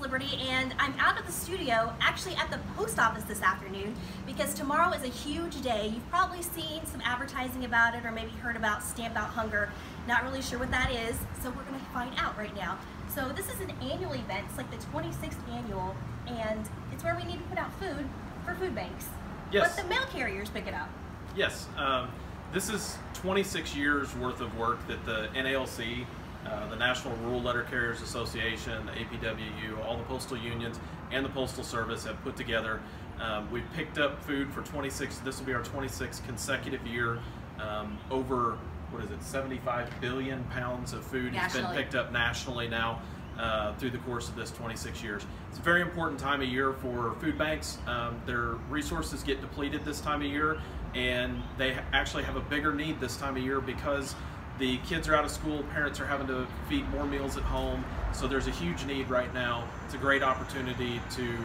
Liberty and I'm out of the studio, actually at the post office this afternoon because tomorrow is a huge day. You've probably seen some advertising about it or maybe heard about Stamp Out Hunger. Not really sure what that is, so we're gonna find out right now. So this is an annual event, it's like the 26th annual, and it's where we need to put out food for food banks. Yes. But the mail carriers pick it up. Yes, um, this is 26 years worth of work that the NALC, uh, the National Rural Letter Carriers Association, the APWU, all the postal unions, and the Postal Service have put together. Um, we've picked up food for 26, this will be our 26th consecutive year. Um, over, what is it, 75 billion pounds of food has been picked up nationally now. Uh, through the course of this 26 years. It's a very important time of year for food banks. Um, their resources get depleted this time of year, and they actually have a bigger need this time of year because the kids are out of school, parents are having to feed more meals at home, so there's a huge need right now. It's a great opportunity to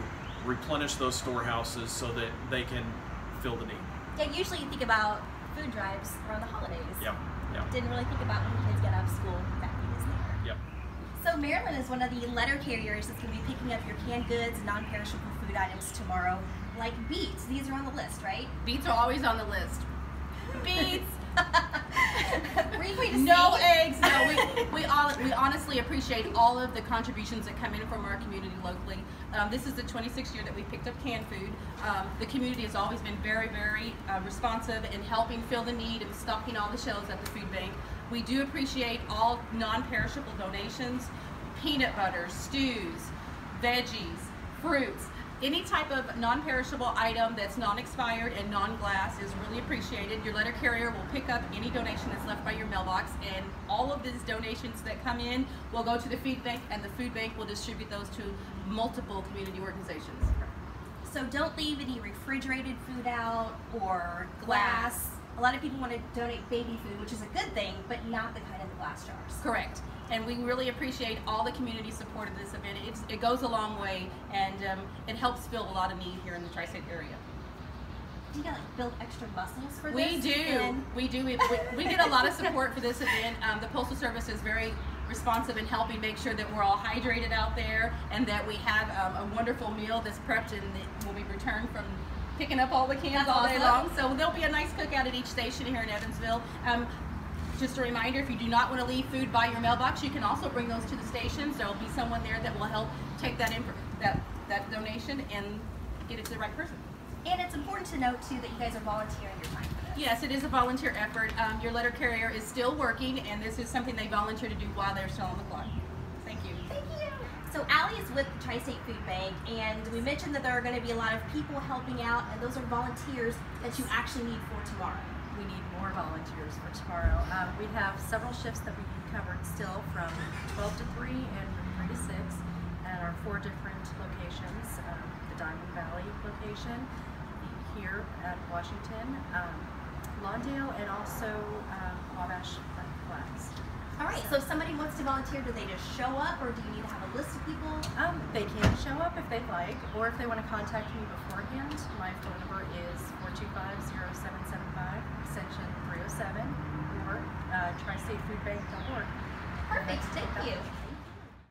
replenish those storehouses so that they can fill the need. Yeah, usually you think about food drives around the holidays. Yeah, yeah, Didn't really think about when the kids get out of school, that need is there. yep. So Maryland is one of the letter carriers that's going to be picking up your canned goods non-perishable food items tomorrow, like beets. These are on the list, right? Beets are always on the list. Beets. Were you going to no eggs. No, we we, all, we honestly appreciate all of the contributions that come in from our community locally. Um, this is the 26th year that we picked up canned food. Um, the community has always been very, very uh, responsive in helping fill the need and stocking all the shelves at the food bank. We do appreciate all non-perishable donations, peanut butter, stews, veggies, fruits. Any type of non-perishable item that's non-expired and non-glass is really appreciated. Your letter carrier will pick up any donation that's left by your mailbox and all of these donations that come in will go to the food bank and the food bank will distribute those to multiple community organizations. So don't leave any refrigerated food out or glass. A lot of people want to donate baby food, which is a good thing, but not the kind in the glass jars. Correct. And we really appreciate all the community support of this event. It's, it goes a long way and um, it helps fill a lot of need here in the tri-state area. Do you like build extra muscles for We this? do. And We do. We, we, we get a lot of support for this event. Um, the Postal Service is very responsive in helping make sure that we're all hydrated out there and that we have um, a wonderful meal that's prepped and that will be returned from picking up all the cans That's all day awesome. long. So there'll be a nice cookout at each station here in Evansville. Um, just a reminder, if you do not want to leave food by your mailbox, you can also bring those to the stations. There will be someone there that will help take that in, that, that donation and get it to the right person. And it's important to note too that you guys are volunteering your time for this. Yes, it is a volunteer effort. Um, your letter carrier is still working, and this is something they volunteer to do while they're still on the clock. Thank you. Thank you. So Allie is with the Tri-State Food Bank, and we mentioned that there are going to be a lot of people helping out, and those are volunteers that you actually need for tomorrow. we need more volunteers for tomorrow. Um, we have several shifts that we covered still from 12 to 3 and from 3 to 6 at our four different locations. Um, the Diamond Valley location, here at Washington, um, Lawndale, and also um, Wabash Flats. All right. So if somebody wants to volunteer, do they just show up, or do you need to have a list of people? Um, they can show up if they'd like, or if they want to contact me beforehand, my phone number is 425-0775, extension 307, or uh, tristatefoodbank.org. Perfect. Thank you.